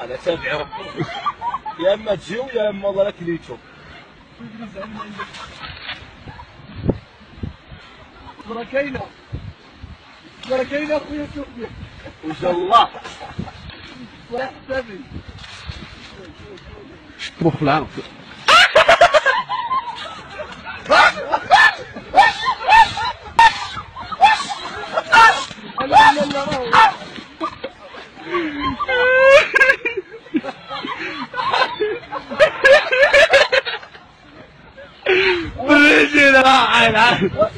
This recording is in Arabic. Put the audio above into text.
أنا تابعهم يا أما تجيو يا أما والله لا كليتهم بركينا. بركينا اخويا شوفي وش الله فرح سبي مخ العرب أنا من Bridget, I, I.